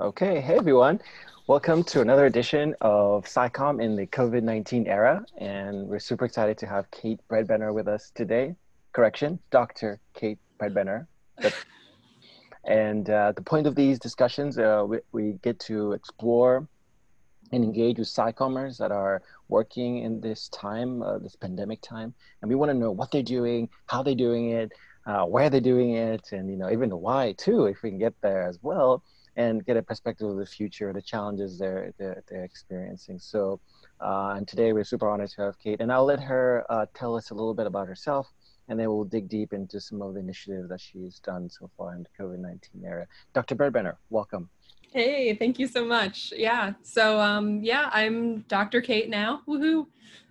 Okay, hey everyone. Welcome to another edition of SciComm in the COVID-19 era. And we're super excited to have Kate Bredbenner with us today. Correction, Dr. Kate Bredbenner. and uh, the point of these discussions, uh, we, we, get to explore and engage with SciCommers that are working in this time, uh, this pandemic time. And we want to know what they're doing, how they're doing it, uh, where they're doing it, and you know even the why too, if we can get there as well and get a perspective of the future, the challenges they're, they're, they're experiencing. So, uh, and today we're super honored to have Kate, and I'll let her uh, tell us a little bit about herself, and then we'll dig deep into some of the initiatives that she's done so far in the COVID-19 era. Dr. Bredbenner, welcome. Hey, thank you so much. Yeah, so um, yeah, I'm Dr. Kate now. Woohoo!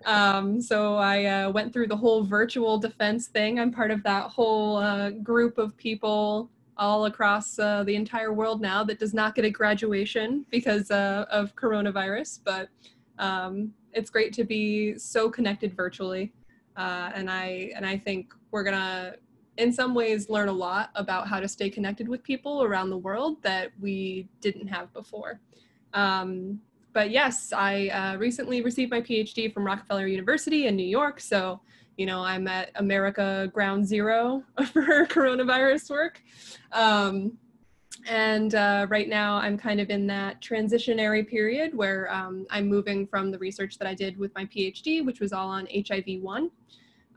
Um, so I uh, went through the whole virtual defense thing. I'm part of that whole uh, group of people all across uh, the entire world now that does not get a graduation because uh, of coronavirus. But um, it's great to be so connected virtually, uh, and I and I think we're gonna, in some ways, learn a lot about how to stay connected with people around the world that we didn't have before. Um, but yes, I uh, recently received my PhD from Rockefeller University in New York, so you know, I'm at America ground zero for coronavirus work. Um, and uh, right now I'm kind of in that transitionary period where um, I'm moving from the research that I did with my PhD, which was all on HIV-1.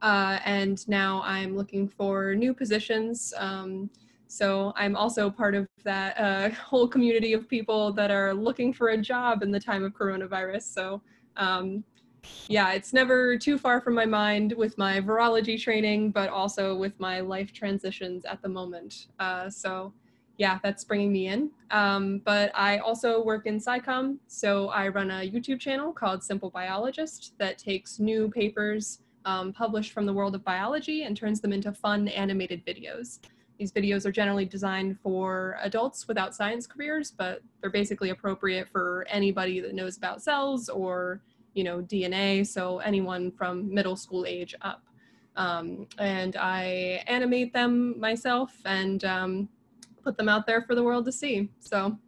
Uh, and now I'm looking for new positions. Um, so I'm also part of that uh, whole community of people that are looking for a job in the time of coronavirus. So um, yeah, it's never too far from my mind with my virology training, but also with my life transitions at the moment. Uh, so yeah, that's bringing me in. Um, but I also work in SciComm, so I run a YouTube channel called Simple Biologist that takes new papers um, published from the world of biology and turns them into fun animated videos. These videos are generally designed for adults without science careers, but they're basically appropriate for anybody that knows about cells or you know, DNA, so anyone from middle school age up. Um, and I animate them myself and um, put them out there for the world to see. So,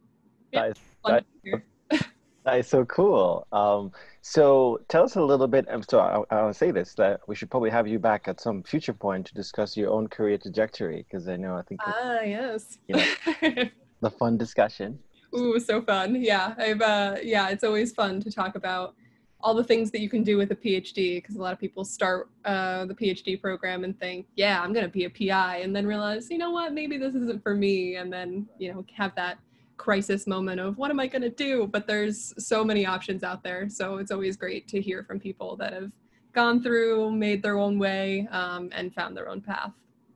yeah, that is, that, that is so cool. Um, so tell us a little bit. So I, I'll say this that we should probably have you back at some future point to discuss your own career trajectory because I know I think ah yes, you know, the fun discussion. Ooh, so fun! Yeah, I've uh, yeah, it's always fun to talk about all the things that you can do with a PhD because a lot of people start uh, the PhD program and think, yeah, I'm going to be a PI, and then realize, you know what, maybe this isn't for me, and then you know have that crisis moment of what am I going to do? But there's so many options out there, so it's always great to hear from people that have gone through, made their own way, um, and found their own path.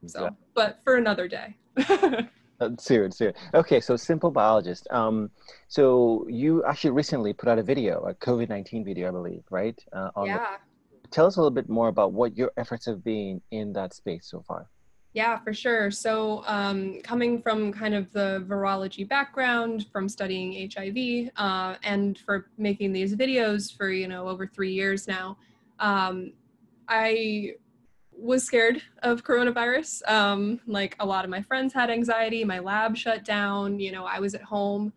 So, yeah. but for another day. Serious, serious. Okay, so simple biologist. Um, so you actually recently put out a video, a COVID nineteen video, I believe, right? Uh, yeah. The, tell us a little bit more about what your efforts have been in that space so far. Yeah, for sure. So, um, coming from kind of the virology background, from studying HIV, uh, and for making these videos for you know over three years now, um, I was scared of coronavirus. Um, like a lot of my friends had anxiety, my lab shut down, you know, I was at home.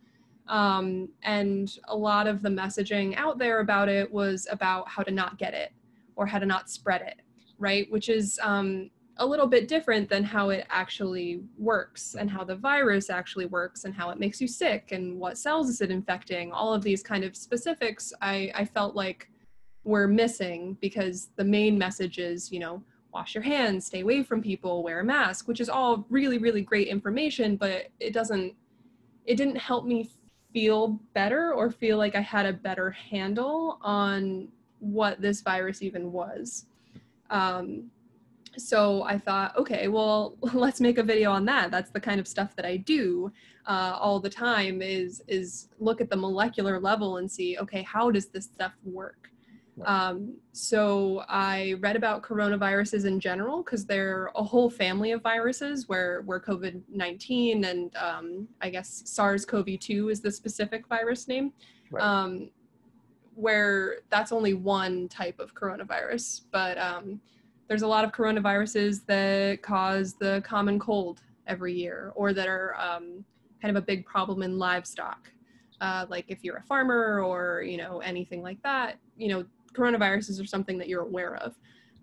Um, and a lot of the messaging out there about it was about how to not get it or how to not spread it, right? Which is um, a little bit different than how it actually works and how the virus actually works and how it makes you sick and what cells is it infecting. All of these kind of specifics I, I felt like were missing because the main message is, you know, wash your hands, stay away from people, wear a mask, which is all really, really great information, but it doesn't, it didn't help me feel better or feel like I had a better handle on what this virus even was. Um, so I thought, okay, well, let's make a video on that. That's the kind of stuff that I do uh, all the time is is look at the molecular level and see, okay, how does this stuff work? Um, so I read about coronaviruses in general because they're a whole family of viruses where, where COVID 19 and um, I guess SARS CoV 2 is the specific virus name, right. um, where that's only one type of coronavirus. But um, there's a lot of coronaviruses that cause the common cold every year or that are um, kind of a big problem in livestock. Uh, like if you're a farmer or you know anything like that, you know coronaviruses are something that you're aware of.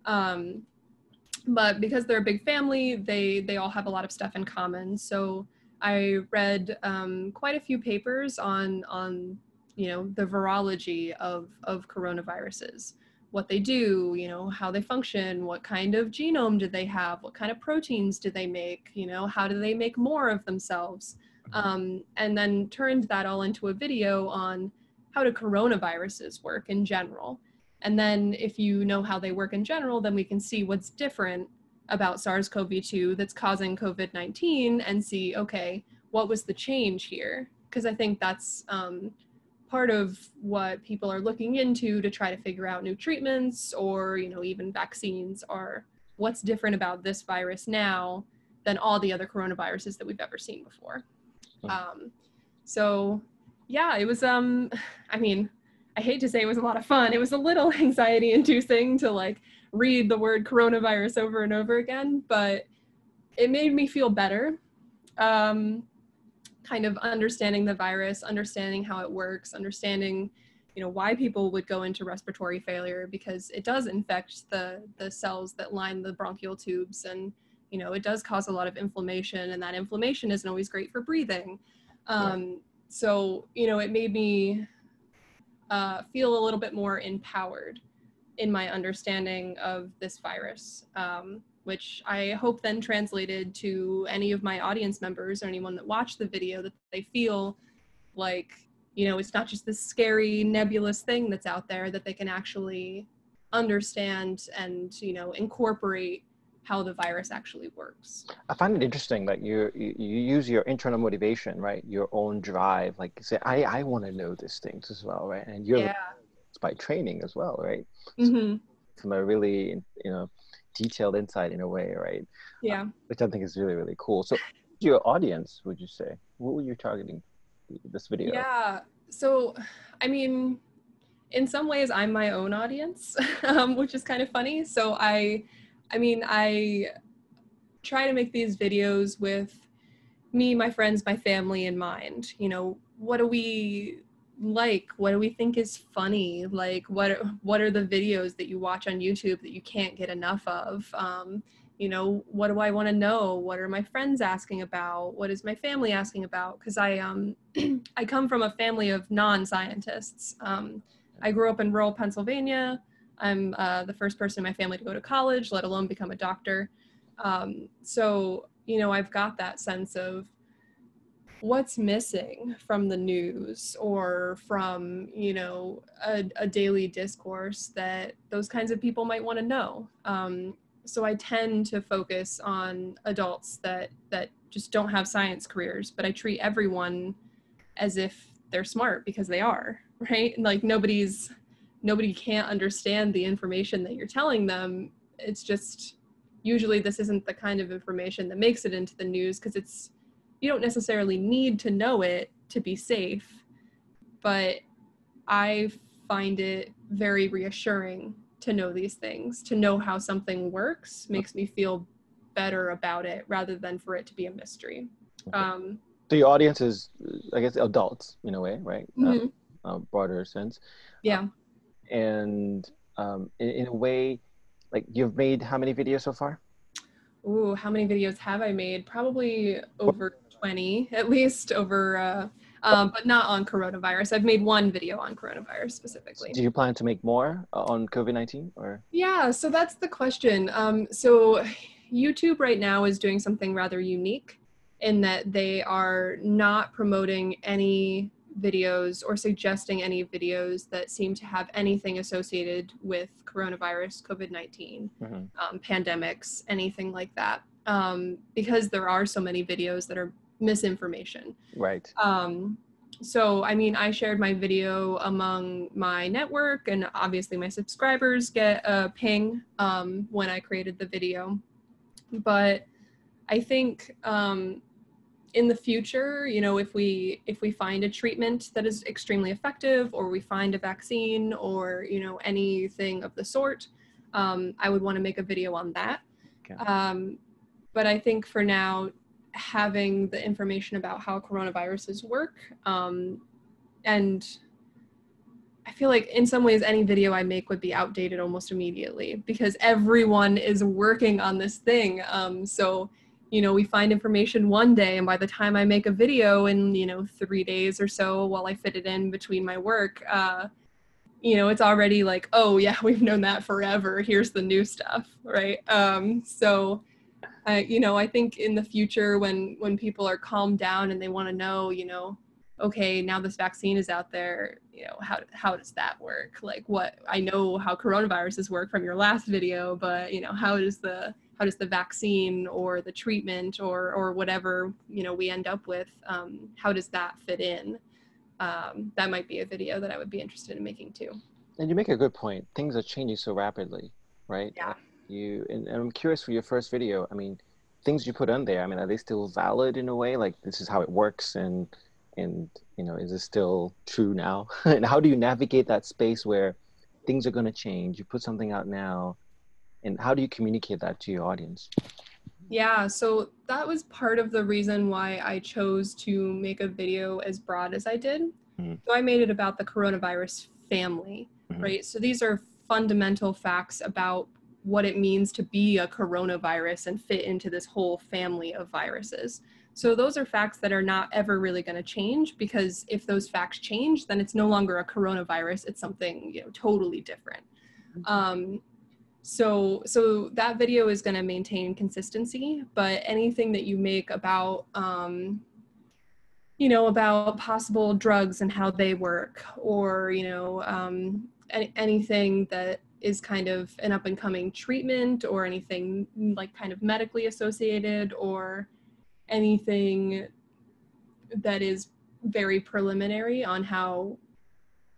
Um, but because they're a big family, they they all have a lot of stuff in common. So I read um, quite a few papers on on you know the virology of of coronaviruses, what they do, you know how they function, what kind of genome do they have, what kind of proteins do they make, you know how do they make more of themselves, um, and then turned that all into a video on how do coronaviruses work in general. And then if you know how they work in general, then we can see what's different about SARS-CoV-2 that's causing COVID-19 and see, okay, what was the change here? Because I think that's um, part of what people are looking into to try to figure out new treatments or, you know, even vaccines are what's different about this virus now than all the other coronaviruses that we've ever seen before. Um, so yeah, it was, um, I mean, I hate to say it was a lot of fun. It was a little anxiety inducing to like read the word coronavirus over and over again, but it made me feel better. Um, kind of understanding the virus, understanding how it works, understanding you know why people would go into respiratory failure because it does infect the the cells that line the bronchial tubes and you know it does cause a lot of inflammation and that inflammation isn't always great for breathing um, so you know it made me uh, feel a little bit more empowered in my understanding of this virus, um, which I hope then translated to any of my audience members or anyone that watched the video that they feel like, you know, it's not just this scary, nebulous thing that's out there that they can actually understand and, you know, incorporate how the virus actually works. I find it interesting that you you, use your internal motivation, right? Your own drive, like say, I I want to know these things as well, right? And you're yeah. it's by training as well, right? Mm-hmm. So from a really you know detailed insight in a way, right? Yeah. Uh, which I think is really really cool. So, your audience, would you say, what were you targeting this video? Yeah. So, I mean, in some ways, I'm my own audience, um, which is kind of funny. So I I mean, I try to make these videos with me, my friends, my family in mind. You know, what do we like? What do we think is funny? Like, what what are the videos that you watch on YouTube that you can't get enough of? Um, you know, what do I want to know? What are my friends asking about? What is my family asking about? Because I um I come from a family of non-scientists. Um, I grew up in rural Pennsylvania. I'm uh, the first person in my family to go to college, let alone become a doctor. Um, so, you know, I've got that sense of what's missing from the news or from, you know, a, a daily discourse that those kinds of people might want to know. Um, so I tend to focus on adults that that just don't have science careers, but I treat everyone as if they're smart because they are, right? Like nobody's nobody can't understand the information that you're telling them. It's just usually this isn't the kind of information that makes it into the news because it's you don't necessarily need to know it to be safe. But i find it very reassuring to know these things to know how something works makes me feel better about it rather than for it to be a mystery. Okay. um, so your audience is i guess adults in a way right? Mm-hmm. uh, broader sense. Yeah. um, and um, in, in a way, like you've made how many videos so far? Ooh, how many videos have I made? Probably over 20, at least over, uh, um, but not on coronavirus. I've made one video on coronavirus specifically. Do you plan to make more uh, on COVID-19 or? Yeah, so that's the question. Um, so YouTube right now is doing something rather unique in that they are not promoting any videos or suggesting any videos that seem to have anything associated with coronavirus, COVID 19, mm-hmm. um, pandemics, anything like that. Um, because there are so many videos that are misinformation. Right. Um, so, I mean, I shared my video among my network, and obviously, my subscribers get a ping um, when I created the video. But I think um, in the future, you know, if we if we find a treatment that is extremely effective, or we find a vaccine, or you know anything of the sort, um, I would want to make a video on that. Okay. Um, but I think for now, having the information about how coronaviruses work. Um, and I feel like in some ways any video I make would be outdated almost immediately because everyone is working on this thing. Um, so, you know, we find information one day, and by the time I make a video in, you know, three days or so while I fit it in between my work, uh, you know, it's already like, oh, yeah, we've known that forever. Here's the new stuff, right? Um, so, uh, you know, I think in the future when when people are calmed down and they want to know, you know, okay, now this vaccine is out there, you know, how how does that work? Like what I know how coronaviruses work from your last video, but you know, how does the how does the vaccine or the treatment or or whatever you know we end up with um, how does that fit in? Um, that might be a video that i would be interested in making too. And you make a good point. Things are changing so rapidly right? Yeah. You and, and i'm curious for your first video. I mean things you put on there i mean are they still valid in a way? Like this is how it works and and you know is it still true now? And how do you navigate that space where things are going to change? You put something out now and how do you communicate that to your audience yeah so that was part of the reason why i chose to make a video as broad as i did mm-hmm. so i made it about the coronavirus family mm-hmm. right so these are fundamental facts about what it means to be a coronavirus and fit into this whole family of viruses so those are facts that are not ever really going to change because if those facts change then it's no longer a coronavirus it's something you know totally different mm-hmm. um, so so that video is going to maintain consistency but anything that you make about um, you know about possible drugs and how they work or you know um, any, anything that is kind of an up and coming treatment or anything like kind of medically associated or anything that is very preliminary on how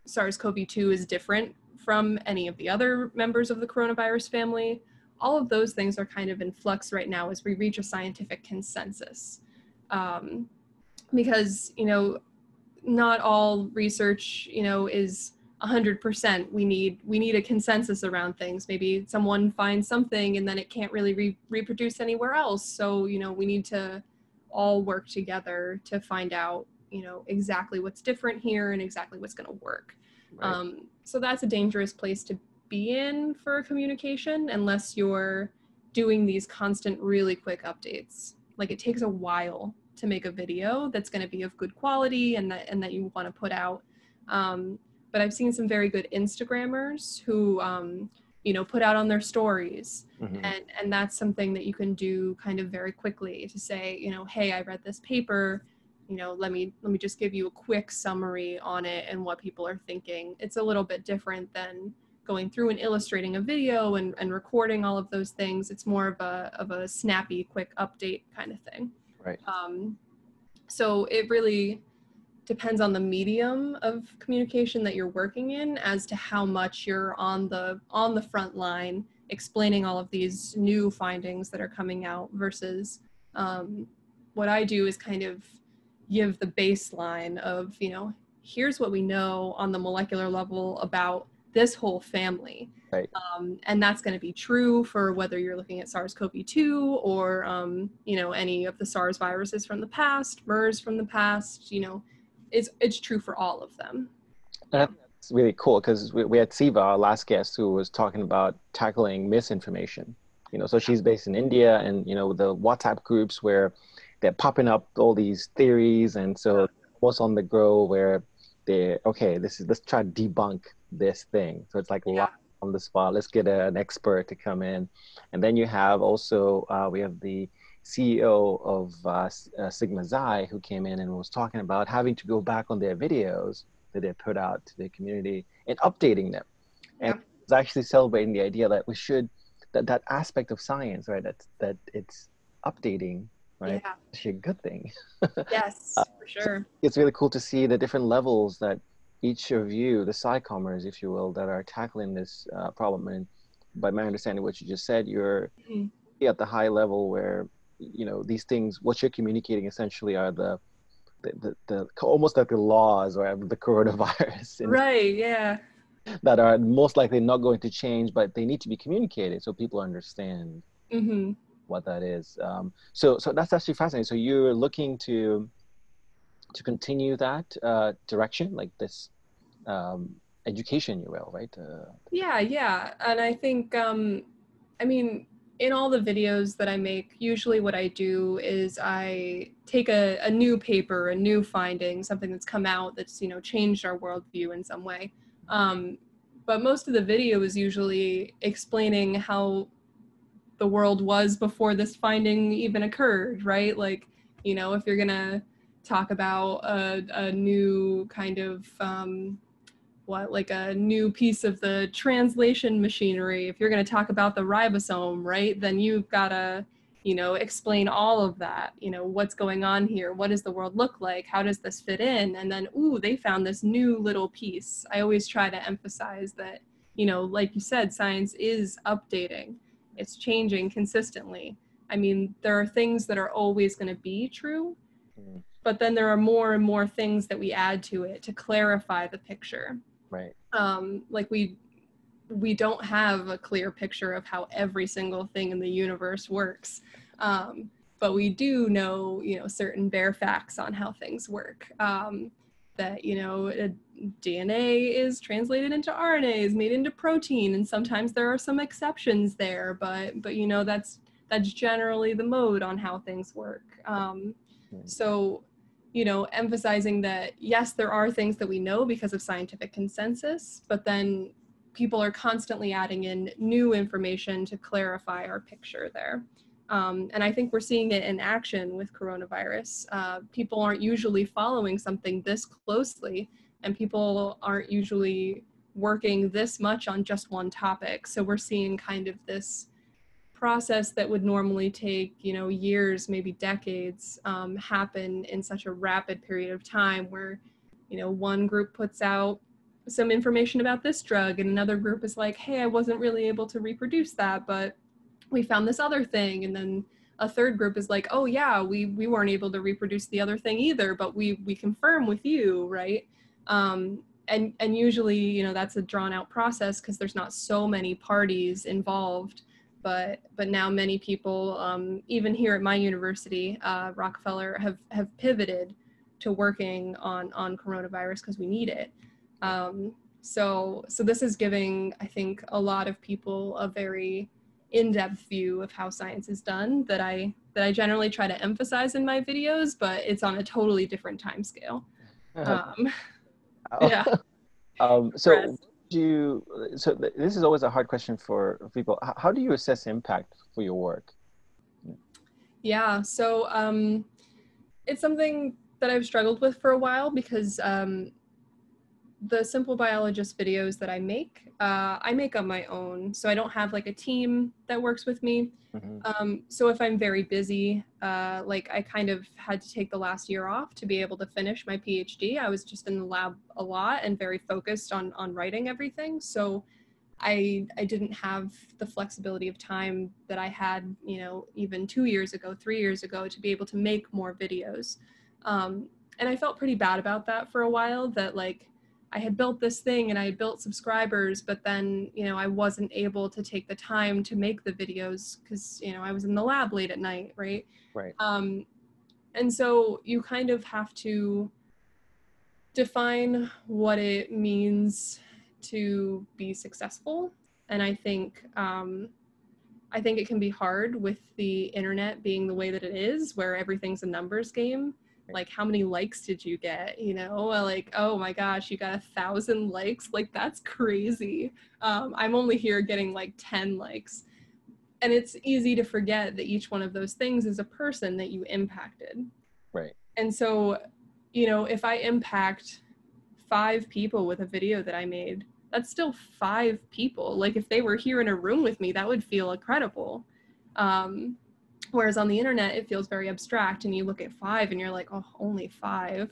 SARS-CoV-2 is different from any of the other members of the coronavirus family. All of those things are kind of in flux right now as we reach a scientific consensus. Um, because, you know, not all research, you know, is 100%. We need we need a consensus around things. Maybe someone finds something and then it can't really re- reproduce anywhere else. So, you know, we need to all work together to find out, you know, exactly what's different here and exactly what's going to work. Right. Um, so that's a dangerous place to be in for communication unless you're doing these constant, really quick updates. Like it takes a while to make a video that's going to be of good quality and that and that you want to put out. Um, but I've seen some very good Instagrammers who, um, you know, put out on their stories, mm-hmm. and and that's something that you can do kind of very quickly to say, you know, hey, I read this paper you know let me let me just give you a quick summary on it and what people are thinking. It's a little bit different than going through and illustrating a video and, and recording all of those things. It's more of a of a snappy quick update kind of thing. Right. Um, so it really depends on the medium of communication that you're working in as to how much you're on the on the front line explaining all of these new findings that are coming out versus um, what i do is kind of give the baseline of, you know, here's what we know on the molecular level about this whole family. Right. Um, and that's going to be true for whether you're looking at SARS-CoV-2 or, um, you know, any of the SARS viruses from the past, MERS from the past, you know, it's, it's true for all of them. That's really cool because we, we had Siva, our last guest, who was talking about tackling misinformation. You know, so she's based in India and, you know, the WhatsApp groups where they're popping up all these theories, and so what's on the go where they okay, this is let's try to debunk this thing. So it's like yeah. on the spot. Let's get a, an expert to come in, and then you have also uh, we have the CEO of uh, uh, Sigma Xi who came in and was talking about having to go back on their videos that they put out to the community and updating them, and it's actually celebrating the idea that we should that that aspect of science, right? That that it's updating right? Yeah. It's actually a good thing. yes, uh, for sure. It's really cool to see the different levels that each of you, the SciCommers, if you will, that are tackling this uh, problem. And by my understanding, what you just said, you're mm-hmm. at the high level where you know these things. What you're communicating essentially are the the, the, the almost like the laws or the coronavirus. right. Yeah. That are most likely not going to change, but they need to be communicated so people understand. Mm-hmm what that is. Um, so so that's actually fascinating. So you're looking to to continue that uh, direction, like this um, education, you will, right? Uh, yeah, yeah, and I think um, I mean in all the videos that I make, usually what I do is I take a, a new paper, a new finding, something that's come out that's, you know, changed our worldview in some way. Um, but most of the video is usually explaining how the world was before this finding even occurred, right? Like, you know, if you're gonna talk about a, a new kind of um, what like a new piece of the translation machinery if you're going to talk about the ribosome right then you've got to you know explain all of that. You know what's going on here? What does the world look like? How does this fit in? And then ooh they found this new little piece. I always try to emphasize that you know like you said science is updating it's changing consistently i mean there are things that are always going to be true mm. but then there are more and more things that we add to it to clarify the picture Right. Um, like we we don't have a clear picture of how every single thing in the universe works. Um, but we do know, you know, certain bare facts on how things work. Um, that you know, DNA is translated into RNA, is made into protein, and sometimes there are some exceptions there. But but you know, that's that's generally the mode on how things work. Um, so you know, emphasizing that yes, there are things that we know because of scientific consensus, but then people are constantly adding in new information to clarify our picture there. Um, and I think we're seeing it in action with coronavirus. Uh, people aren't usually following something this closely, and people aren't usually working this much on just one topic. So we're seeing kind of this process that would normally take you know years maybe decades um, happen in such a rapid period of time where you know one group puts out some information about this drug and another group is like hey i wasn't really able to reproduce that but we found this other thing and then a third group is like oh yeah we we weren't able to reproduce the other thing either but we we confirm with you right um, and and usually you know that's a drawn out process because there's not so many parties involved but but now many people, um, even here at my university, uh, Rockefeller, have have pivoted to working on on coronavirus because we need it. Um, so so this is giving, I think, a lot of people a very in-depth view of how science is done that I that I generally try to emphasize in my videos, but it's on a totally different time scale. Um, yeah. um, so you so this is always a hard question for people. How do you assess impact for your work? Yeah so um, it's something that i've struggled with for a while because um, the simple biologist videos that i make uh, i make on my own so i don't have like a team that works with me mm-hmm. um, so if i'm very busy uh, like i kind of had to take the last year off to be able to finish my phd i was just in the lab a lot and very focused on on writing everything so I I didn't have the flexibility of time that I had, you know, even two years ago, three years ago, to be able to make more videos. Um, and I felt pretty bad about that for a while. That like I had built this thing and I had built subscribers, but then, you know, I wasn't able to take the time to make the videos because, you know, I was in the lab late at night, right? Right. Um, and so you kind of have to define what it means to be successful. And I think, um, I think it can be hard with the internet being the way that it is, where everything's a numbers game like how many likes did you get you know? Like oh my gosh you got a thousand likes? Like that's crazy. Um, i'm only here getting like 10 likes. And it's easy to forget that each one of those things is a person that you impacted. Right. And so you know if i impact five people with a video that i made that's still five people. Like if they were here in a room with me that would feel incredible. Um, Whereas on the internet, it feels very abstract, and you look at five, and you're like, oh, only five.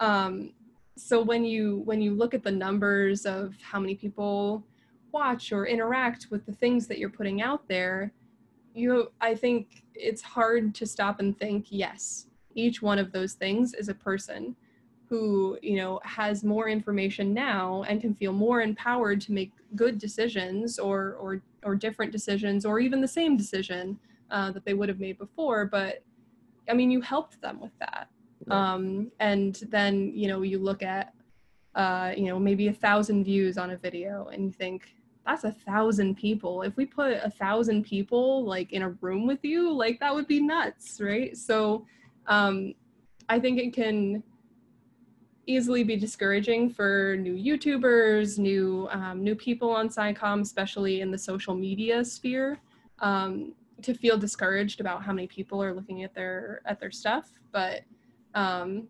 Um, so when you when you look at the numbers of how many people watch or interact with the things that you're putting out there, you I think it's hard to stop and think, yes, each one of those things is a person who you know has more information now and can feel more empowered to make good decisions or or or different decisions or even the same decision uh, that they would have made before. But I mean, you helped them with that. Um, and then, you know, you look at, uh, you know, maybe a thousand views on a video and you think, that's a thousand people. If we put a thousand people like in a room with you, like that would be nuts, right? So um, I think it can easily be discouraging for new YouTubers, new um, new people on SciComm, especially in the social media sphere, um, to feel discouraged about how many people are looking at their at their stuff. But um,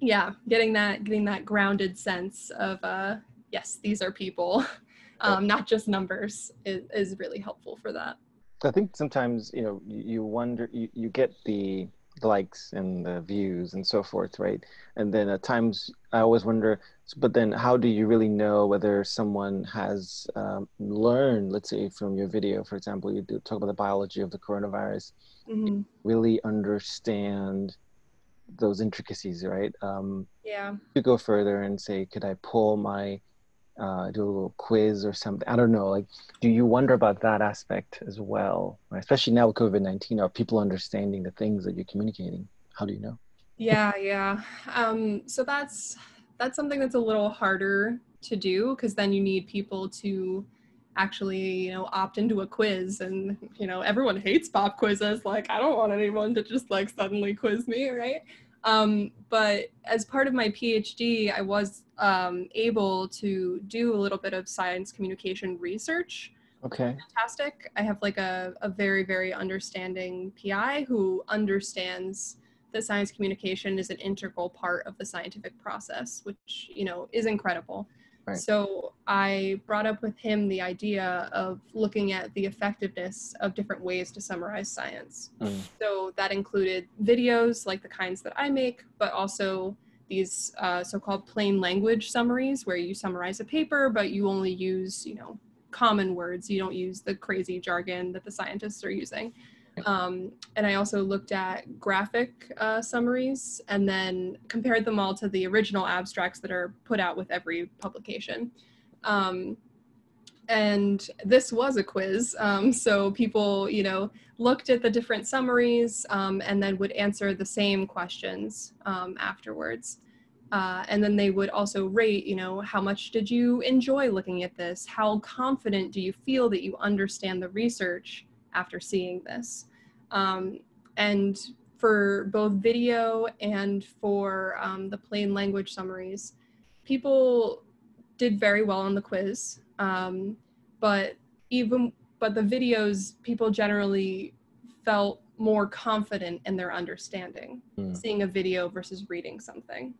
yeah, getting that getting that grounded sense of uh, yes, these are people, um, not just numbers, is, is really helpful for that. I think sometimes you know you wonder you, you get the likes and the views and so forth, right? And then at times I always wonder, but then how do you really know whether someone has um, learned, let's say from your video, for example, you do talk about the biology of the coronavirus, mm-hmm. really understand those intricacies, right? Um, yeah. You go further and say, could I pull my uh, do a little quiz or something. I don't know. Like, do you wonder about that aspect as well? Especially now with COVID nineteen, are people understanding the things that you're communicating? How do you know? Yeah, yeah. Um, so that's that's something that's a little harder to do because then you need people to actually you know opt into a quiz and you know everyone hates pop quizzes like i don't want anyone to just like suddenly quiz me right um, but as part of my PhD, I was um, able to do a little bit of science communication research. Okay. Fantastic. I have like a, a very, very understanding PI who understands that science communication is an integral part of the scientific process, which, you know, is incredible. Right. So I brought up with him the idea of looking at the effectiveness of different ways to summarize science. Mm. So that included videos like the kinds that I make, but also these uh, so-called plain language summaries where you summarize a paper, but you only use, you know, common words. You don't use the crazy jargon that the scientists are using. Um, and I also looked at graphic uh, summaries and then compared them all to the original abstracts that are put out with every publication. Um, and this was a quiz. Um, so people, you know, looked at the different summaries um, and then would answer the same questions um, afterwards. Uh, and then they would also rate, you know, how much did you enjoy looking at this? How confident do you feel that you understand the research? After seeing this. Um, and for both video and for um, the plain language summaries, people did very well on the quiz. Um, but even but the videos, people generally felt more confident in their understanding, mm. seeing a video versus reading something.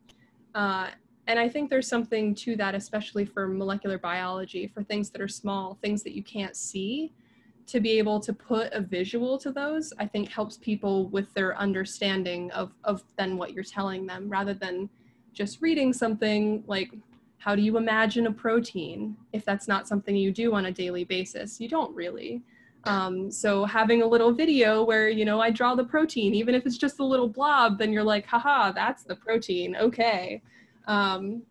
Uh, and I think there's something to that, especially for molecular biology, for things that are small, things that you can't see to be able to put a visual to those i think helps people with their understanding of of then what you're telling them rather than just reading something like how do you imagine a protein if that's not something you do on a daily basis? You don't really. Um, so having a little video where you know i draw the protein even if it's just a little blob then you're like haha that's the protein okay. Um,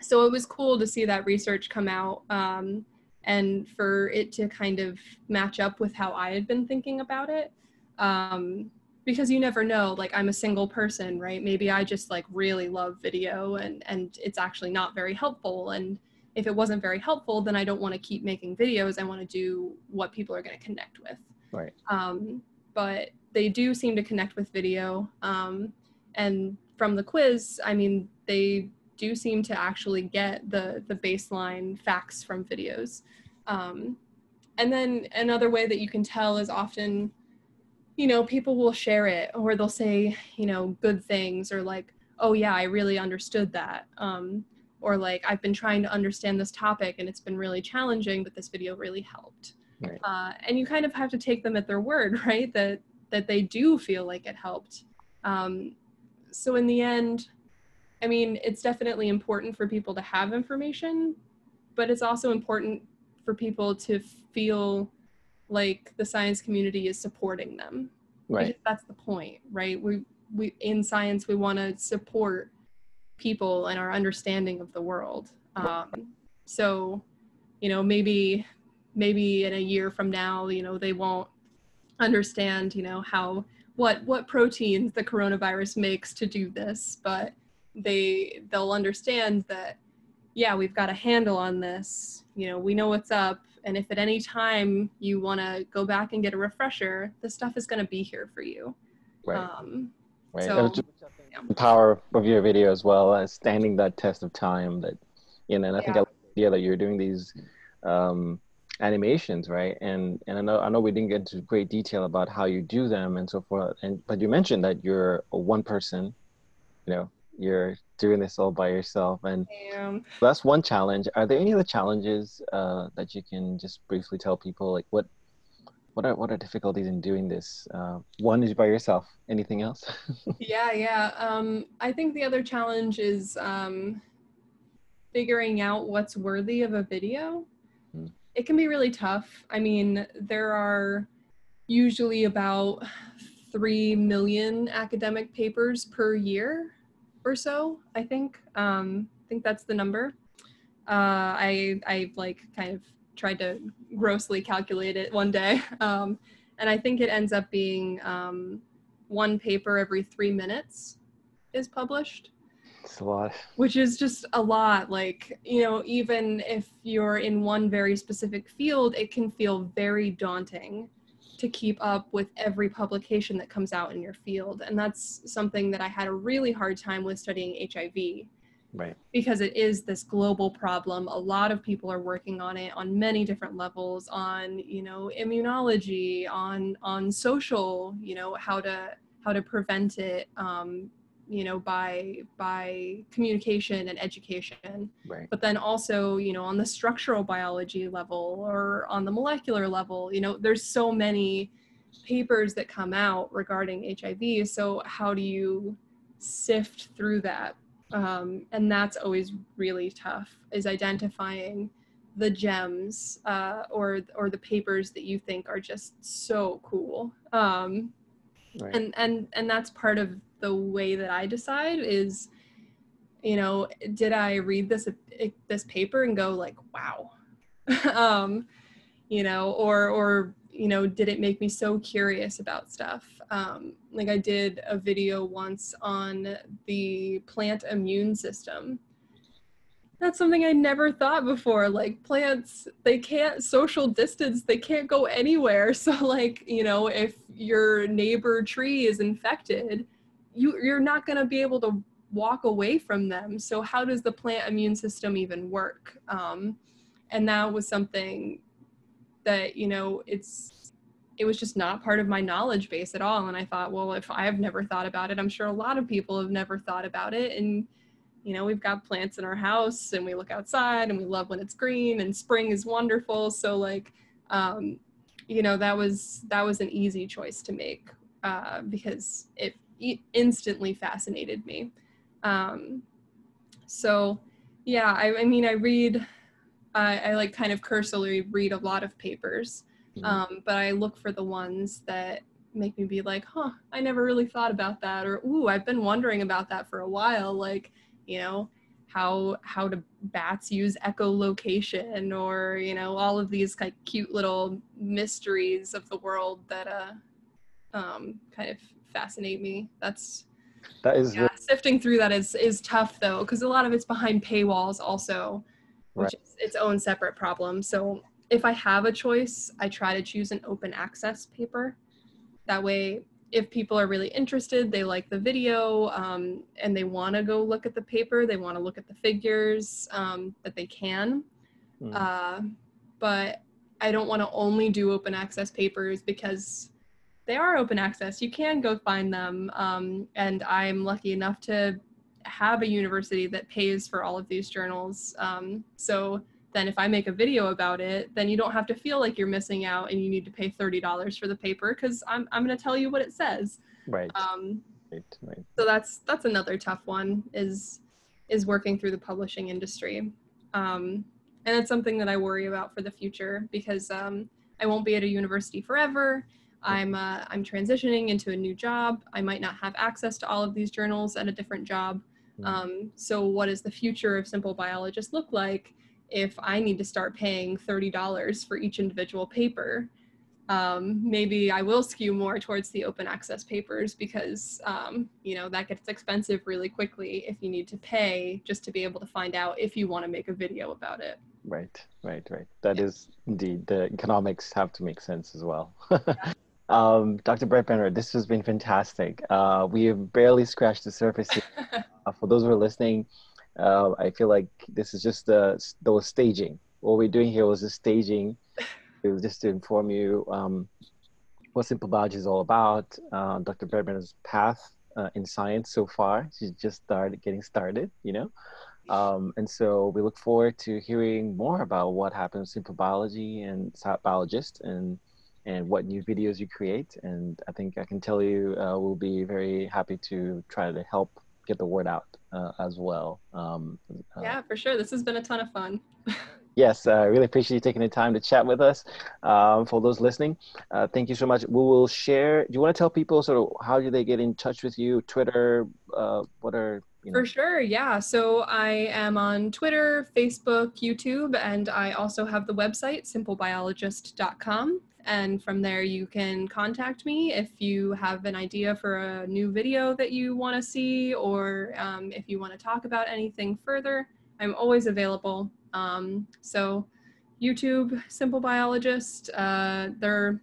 so it was cool to see that research come out. Um, and for it to kind of match up with how I had been thinking about it. Um, because you never know, like I'm a single person, right? Maybe I just like really love video and, and it's actually not very helpful. And if it wasn't very helpful, then I don't want to keep making videos. I want to do what people are going to connect with. Right. Um, but they do seem to connect with video. Um, and from the quiz, I mean, they do seem to actually get the the baseline facts from videos. Um, and then another way that you can tell is often, you know, people will share it or they'll say, you know, good things or like, oh yeah, I really understood that. Um, or like, I've been trying to understand this topic and it's been really challenging, but this video really helped. Right. Uh, and you kind of have to take them at their word, right? That that they do feel like it helped. Um, so in the end, I mean, it's definitely important for people to have information, but it's also important for people to feel like the science community is supporting them. Right. That's the point, right? We we in science we want to support people and our understanding of the world. Um, so, you know, maybe maybe in a year from now, you know, they won't understand, you know, how what what proteins the coronavirus makes to do this, but they they'll understand that yeah, we've got a handle on this. You know, we know what's up. And if at any time you want to go back and get a refresher, the stuff is going to be here for you. Right. Um, right. so- yeah. the power of your video as well as standing that test of time that you know and i think Yeah. i like the idea that you're doing these um animations right and and i know i know we didn't get into great detail about how you do them and so forth and but you mentioned that you're a one person you know you're doing this all by yourself and um, that's one challenge are there any other challenges uh that you can just briefly tell people like what what are what are difficulties in doing this uh one is by yourself anything else yeah, yeah. Um, I think the other challenge is um, figuring out what's worthy of a video. Hmm. It can be really tough. I mean, there are usually about 3 million academic papers per year or so, I think. Um, I think that's the number. Uh, I, I've like kind of tried to grossly calculate it one day. Um, and I think it ends up being um, one paper every three minutes is published it's a lot which is just a lot like you know even if you're in one very specific field it can feel very daunting to keep up with every publication that comes out in your field. And that's something that i had a really hard time with studying hiv right. Because it is this global problem. A lot of people are working on it on many different levels on, you know, immunology, on on social, you know, how to how to prevent it um, you know, by by communication and education. right But then also, you know, on the structural biology level or on the molecular level, you know, there's so many papers that come out regarding HIV. So how do you sift through that? um, and that's always really tough is identifying the gems uh, or or the papers that you think are just so cool um, right and and and that's part of the way that i decide is you know did i read this this paper and go like wow. Um you know or or you know did it make me so curious about stuff? Um like i did a video once on the plant immune system. That's something i never thought before like plants they can't social distance they can't go anywhere. So like you know if your neighbor tree is infected you you're not going to be able to walk away from them. So how does the plant immune system even work? Um, and that was something that you know it's it was just not part of my knowledge base at all. And i thought well if i've never thought about it i'm sure a lot of people have never thought about it. And you know we've got plants in our house and we look outside and we love when it's green and spring is wonderful. So like um, you know that was that was an easy choice to make uh, because it instantly fascinated me um, so yeah I, I mean i read I, I like kind of cursorily read a lot of papers Mhm. um, but i look for the ones that make me be like huh i never really thought about that or ooh i've been wondering about that for a while like you know how how do bats use echolocation or you know all of these like cute little mysteries of the world that uh um kind of fascinate me. That's that is yeah, sifting through that is is tough though because a lot of it's behind paywalls also which is its own separate problem. So if i have a choice i try to choose an open access paper. That way if people are really interested they like the video um, and they want to go look at the paper they want to look at the figures um, that they can. Mm. uh, but i don't want to only do open access papers because they are open access. You can go find them um, and i'm lucky enough to have a university that pays for all of these journals. Um, so then if i make a video about it then you don't have to feel like you're missing out and you need to pay $30 for the paper because I'm, I'm going to tell you what it says. Right. Um, right right. so that's that's another tough one is is working through the publishing industry. Um, and it's something that i worry about for the future because um, i won't be at a university forever i'm uh, i'm transitioning into a new job i might not have access to all of these journals at a different job Mm. um, so what does the future of simple biologist look like if i need to start paying $30 for each individual paper um, maybe I will skew more towards the open access papers because um, you know that gets expensive really quickly if you need to pay just to be able to find out if you want to make a video about it. Right, right, right. That yeah. is indeed the economics have to make sense as well. yeah. um, Dr. Bredbenner, this has been fantastic. Uh, we have barely scratched the surface. uh, for those who are listening, uh, I feel like this is just the, the staging. What we're doing here was just staging just to inform you um, what Simple Biology is all about, uh, Dr. Bredbenner's path uh, in science so far. She's just started getting started, you know. Um, and so we look forward to hearing more about what happens in Simple Biology and biologists and and what new videos you create. And I think I can tell you uh, we'll be very happy to try to help get the word out uh, as well. Um, uh, yeah, for sure. This has been a ton of fun. yes, I really appreciate you taking the time to chat with us. Um, for those listening, uh, thank you so much. We will share. Do you want to tell people sort of how do they get in touch with you? Twitter, uh, what are you know? For sure, yeah. So I am on Twitter, Facebook, YouTube, and I also have the website simplebiologist.com. And from there, you can contact me if you have an idea for a new video that you want to see, or um, if you want to talk about anything further. I'm always available. Um, so YouTube, Simple Biologist, uh, they're,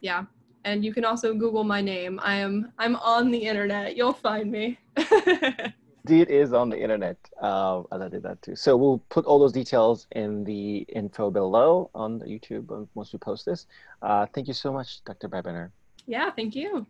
yeah. And you can also Google my name. I am, I'm on the internet. You'll find me. Indeed is on the internet. Uh, and I did that too. So we'll put all those details in the info below on YouTube once we post this. Uh, thank you so much, Dr. Bredbenner. Yeah, thank you.